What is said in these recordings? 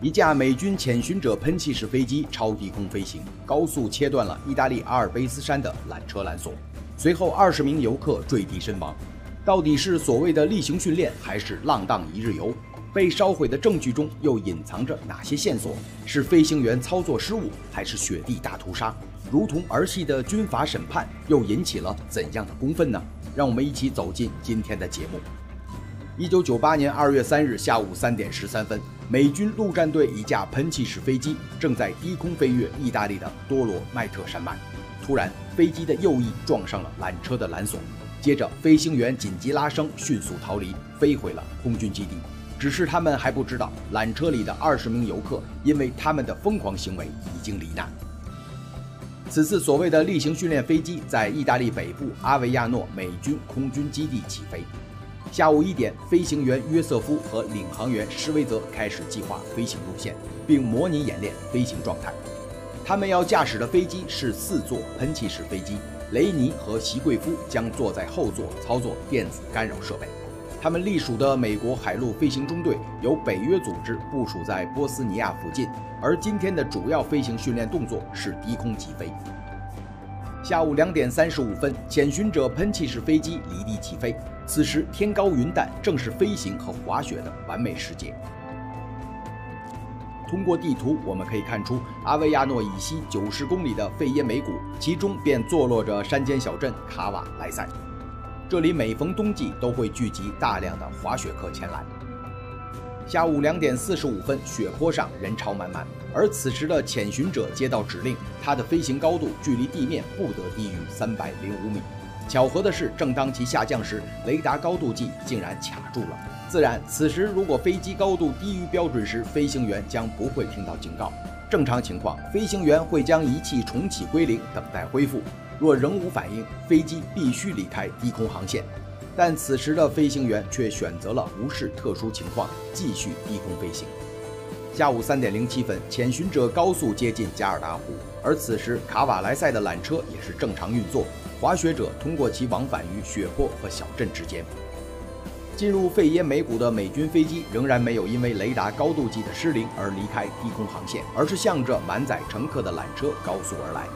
一架美军潜巡者喷气式飞机超低空飞行，高速切断了意大利阿尔卑斯山的缆车缆索，随后二十名游客坠地身亡。到底是所谓的例行训练，还是浪荡一日游？被烧毁的证据中又隐藏着哪些线索？是飞行员操作失误，还是雪地大屠杀？如同儿戏的军法审判，又引起了怎样的公愤呢？让我们一起走进今天的节目。一九九八年二月三日下午三点十三分，美军陆战队一架喷气式飞机正在低空飞越意大利的多罗麦特山脉，突然，飞机的右翼撞上了缆车的缆索，接着飞行员紧急拉升，迅速逃离，飞回了空军基地。只是他们还不知道，缆车里的二十名游客因为他们的疯狂行为已经罹难。此次所谓的例行训练飞机在意大利北部阿维亚诺美军空军基地起飞。下午一点，飞行员约瑟夫和领航员施维泽开始计划飞行路线，并模拟演练飞行状态。他们要驾驶的飞机是四座喷气式飞机，雷尼和席贵夫将坐在后座操作电子干扰设备。他们隶属的美国海陆飞行中队由北约组织部署在波斯尼亚附近，而今天的主要飞行训练动作是低空起飞。下午两点三十五分，潜巡者喷气式飞机离地起飞。此时天高云淡，正是飞行和滑雪的完美时节。通过地图，我们可以看出阿维亚诺以西九十公里的费耶美谷，其中便坐落着山间小镇卡瓦莱塞。这里每逢冬季都会聚集大量的滑雪客前来。下午两点四十五分，雪坡上人潮满满，而此时的潜巡者接到指令，他的飞行高度距离地面不得低于三百零五米。巧合的是，正当其下降时，雷达高度计竟然卡住了。自然，此时如果飞机高度低于标准时，飞行员将不会听到警告。正常情况，飞行员会将仪器重启归零，等待恢复。若仍无反应，飞机必须离开低空航线。但此时的飞行员却选择了无视特殊情况，继续低空飞行。下午三点零七分，潜巡者高速接近加尔达湖，而此时卡瓦莱塞的缆车也是正常运作，滑雪者通过其往返于雪坡和小镇之间。进入费耶美谷的美军飞机仍然没有因为雷达高度计的失灵而离开低空航线，而是向着满载乘客的缆车高速而来。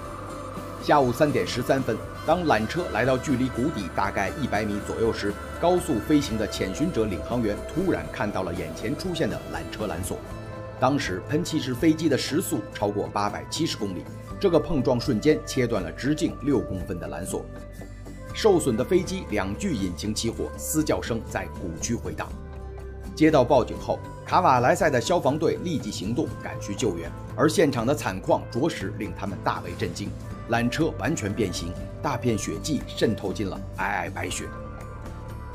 下午三点十三分，当缆车来到距离谷底大概一百米左右时，高速飞行的潜巡者领航员突然看到了眼前出现的缆车缆索。当时喷气式飞机的时速超过八百七十公里，这个碰撞瞬间切断了直径六公分的缆索。受损的飞机两具引擎起火，嘶叫声在谷区回荡。接到报警后，卡瓦莱塞的消防队立即行动，赶去救援。而现场的惨况着实令他们大为震惊：缆车完全变形，大片血迹渗透进了皑皑白雪。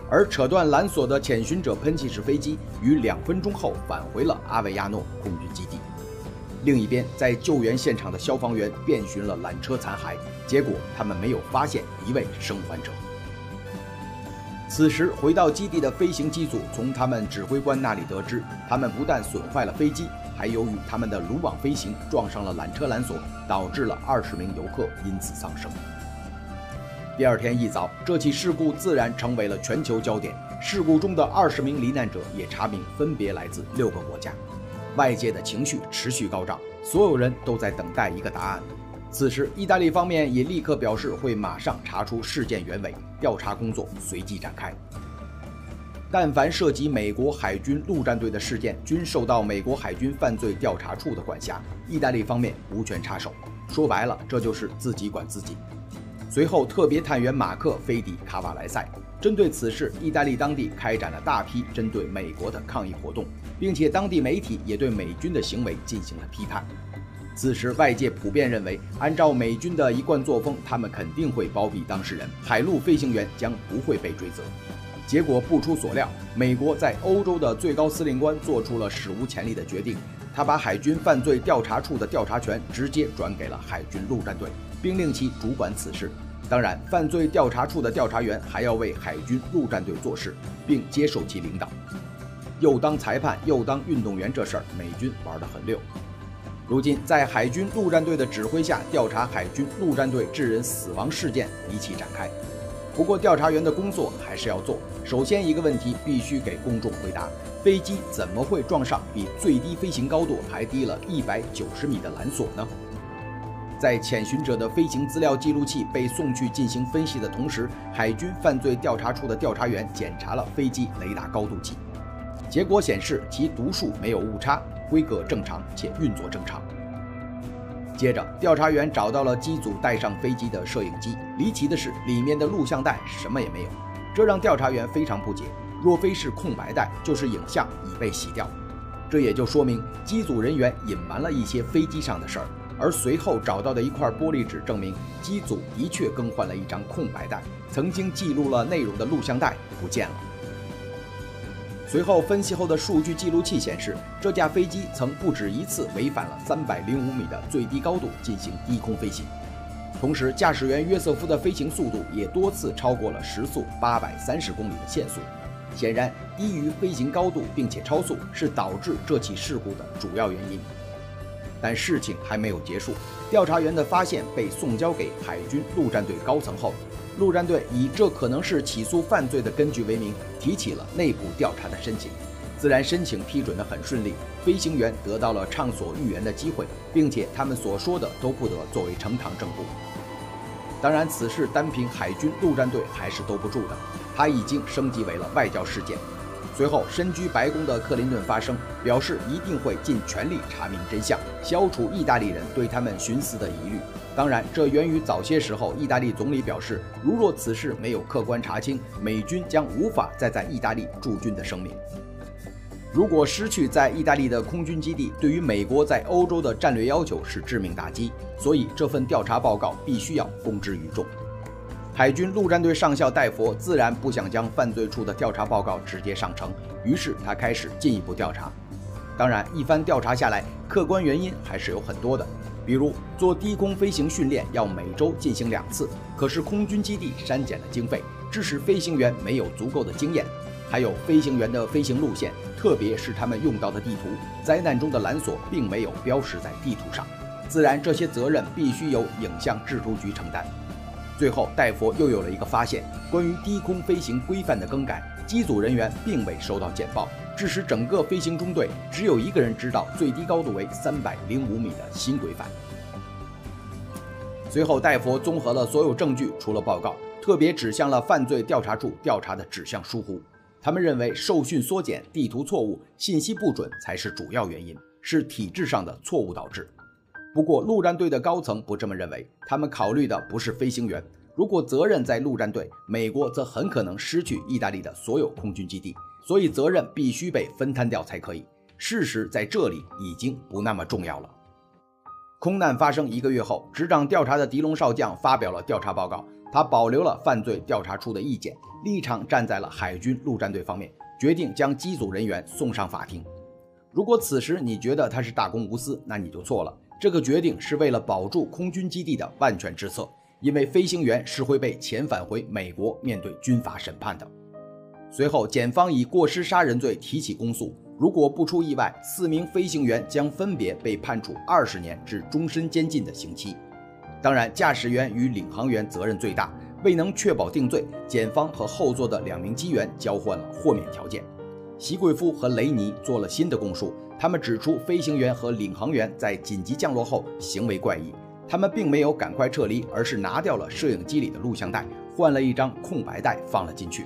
而扯断缆索的潜巡者喷气式飞机于两分钟后返回了阿维亚诺空军基地。另一边，在救援现场的消防员遍寻了缆车残骸，结果他们没有发现一位生还者。此时，回到基地的飞行机组从他们指挥官那里得知，他们不但损坏了飞机，还由于他们的鲁网飞行撞上了缆车缆索，导致了二十名游客因此丧生。第二天一早，这起事故自然成为了全球焦点。事故中的二十名罹难者也查明分别来自六个国家。外界的情绪持续高涨，所有人都在等待一个答案。此时，意大利方面也立刻表示会马上查出事件原委，调查工作随即展开。但凡涉及美国海军陆战队的事件，均受到美国海军犯罪调查处的管辖，意大利方面无权插手。说白了，这就是自己管自己。随后，特别探员马克飞抵卡瓦莱塞，针对此事，意大利当地开展了大批针对美国的抗议活动，并且当地媒体也对美军的行为进行了批判。此时，外界普遍认为，按照美军的一贯作风，他们肯定会包庇当事人，海陆飞行员将不会被追责。结果不出所料，美国在欧洲的最高司令官做出了史无前例的决定，他把海军犯罪调查处的调查权直接转给了海军陆战队，并令其主管此事。当然，犯罪调查处的调查员还要为海军陆战队做事，并接受其领导。又当裁判又当运动员，这事儿美军玩得很溜。如今，在海军陆战队的指挥下，调查海军陆战队致人死亡事件一起展开。不过，调查员的工作还是要做。首先，一个问题必须给公众回答：飞机怎么会撞上比最低飞行高度还低了一百九十米的缆索呢？在潜寻者的飞行资料记录器被送去进行分析的同时，海军犯罪调查处的调查员检查了飞机雷达高度计，结果显示其读数没有误差，规格正常且运作正常。接着，调查员找到了机组带上飞机的摄影机，离奇的是，里面的录像带什么也没有，这让调查员非常不解。若非是空白带，就是影像已被洗掉。这也就说明机组人员隐瞒了一些飞机上的事儿。而随后找到的一块玻璃纸证明，机组的确更换了一张空白带，曾经记录了内容的录像带不见了。随后分析后的数据记录器显示，这架飞机曾不止一次违反了三百零五米的最低高度进行低空飞行，同时驾驶员约瑟夫的飞行速度也多次超过了时速八百三十公里的限速。显然，低于飞行高度并且超速是导致这起事故的主要原因。但事情还没有结束，调查员的发现被送交给海军陆战队高层后，陆战队以这可能是起诉犯罪的根据为名，提起了内部调查的申请。自然申请批准的很顺利，飞行员得到了畅所欲言的机会，并且他们所说的都不得作为呈堂证供。当然，此事单凭海军陆战队还是兜不住的，它已经升级为了外交事件。随后，身居白宫的克林顿发声，表示一定会尽全力查明真相，消除意大利人对他们寻死的疑虑。当然，这源于早些时候意大利总理表示，如若此事没有客观查清，美军将无法再在意大利驻军的声明。如果失去在意大利的空军基地，对于美国在欧洲的战略要求是致命打击。所以，这份调查报告必须要公之于众。海军陆战队上校戴佛自然不想将犯罪处的调查报告直接上呈，于是他开始进一步调查。当然，一番调查下来，客观原因还是有很多的，比如做低空飞行训练要每周进行两次，可是空军基地删减了经费，致使飞行员没有足够的经验；还有飞行员的飞行路线，特别是他们用到的地图，灾难中的缆索并没有标识在地图上。自然，这些责任必须由影像制图局承担。最后，戴佛又有了一个发现：关于低空飞行规范的更改，机组人员并未收到简报，致使整个飞行中队只有一个人知道最低高度为三百零五米的新规范。随后，戴佛综合了所有证据，出了报告，特别指向了犯罪调查处调查的指向疏忽。他们认为，受训缩减、地图错误、信息不准才是主要原因，是体制上的错误导致。不过，陆战队的高层不这么认为，他们考虑的不是飞行员。如果责任在陆战队，美国则很可能失去意大利的所有空军基地，所以责任必须被分摊掉才可以。事实在这里已经不那么重要了。空难发生一个月后，执掌调查的狄龙少将发表了调查报告，他保留了犯罪调查处的意见，立场站在了海军陆战队方面，决定将机组人员送上法庭。如果此时你觉得他是大公无私，那你就错了。这个决定是为了保住空军基地的万全之策，因为飞行员是会被遣返回美国面对军法审判的。随后，检方以过失杀人罪提起公诉，如果不出意外，四名飞行员将分别被判处二十年至终身监禁的刑期。当然，驾驶员与领航员责任最大，未能确保定罪，检方和后座的两名机员交换了豁免条件。席贵夫和雷尼做了新的供述。他们指出，飞行员和领航员在紧急降落后行为怪异，他们并没有赶快撤离，而是拿掉了摄影机里的录像带，换了一张空白带放了进去。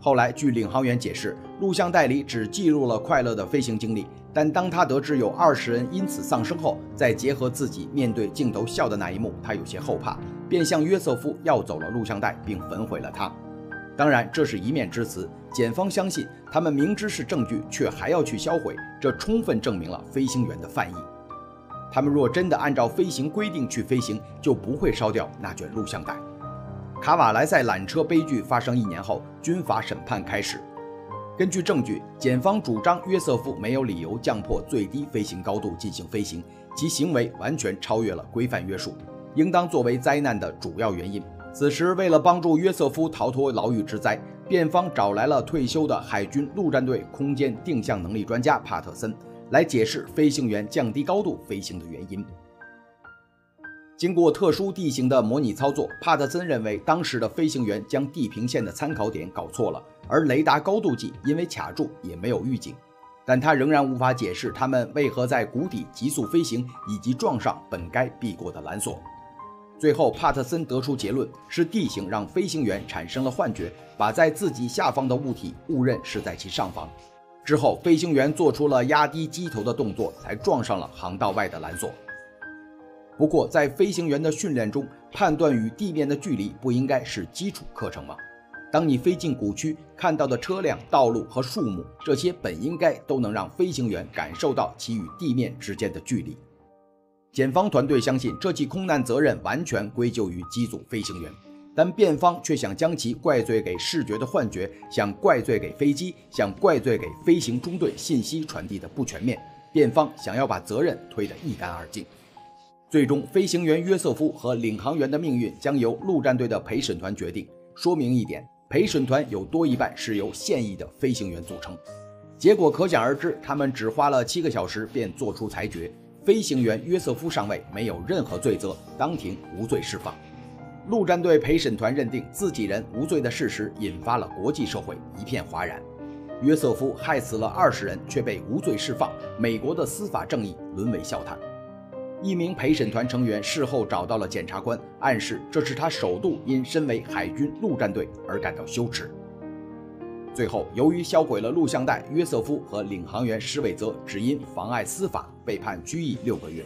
后来，据领航员解释，录像带里只记录了快乐的飞行经历，但当他得知有二十人因此丧生后，再结合自己面对镜头笑的那一幕，他有些后怕，便向约瑟夫要走了录像带，并焚毁了它。当然，这是一面之词。检方相信，他们明知是证据，却还要去销毁，这充分证明了飞行员的犯意。他们若真的按照飞行规定去飞行，就不会烧掉那卷录像带。卡瓦莱塞缆车悲剧发生一年后，军法审判开始。根据证据，检方主张约瑟夫没有理由降破最低飞行高度进行飞行，其行为完全超越了规范约束，应当作为灾难的主要原因。此时，为了帮助约瑟夫逃脱牢狱之灾，辩方找来了退休的海军陆战队空间定向能力专家帕特森，来解释飞行员降低高度飞行的原因。经过特殊地形的模拟操作，帕特森认为当时的飞行员将地平线的参考点搞错了，而雷达高度计因为卡住也没有预警。但他仍然无法解释他们为何在谷底急速飞行，以及撞上本该避过的缆索。最后，帕特森得出结论是地形让飞行员产生了幻觉，把在自己下方的物体误认是在其上方。之后，飞行员做出了压低机头的动作，才撞上了航道外的缆索。不过，在飞行员的训练中，判断与地面的距离不应该是基础课程吗？当你飞进谷区，看到的车辆、道路和树木，这些本应该都能让飞行员感受到其与地面之间的距离。检方团队相信这起空难责任完全归咎于机组飞行员，但辩方却想将其怪罪给视觉的幻觉，想怪罪给飞机，想怪罪给飞行中队信息传递的不全面。辩方想要把责任推得一干二净。最终，飞行员约瑟夫和领航员的命运将由陆战队的陪审团决定。说明一点。陪审团有多一半是由现役的飞行员组成，结果可想而知。他们只花了七个小时便做出裁决：飞行员约瑟夫上尉没有任何罪责，当庭无罪释放。陆战队陪审团认定自己人无罪的事实，引发了国际社会一片哗然。约瑟夫害死了二十人，却被无罪释放，美国的司法正义沦为笑谈。一名陪审团成员事后找到了检察官，暗示这是他首度因身为海军陆战队而感到羞耻。最后，由于销毁了录像带，约瑟夫和领航员施韦泽只因妨碍司法被判拘役六个月。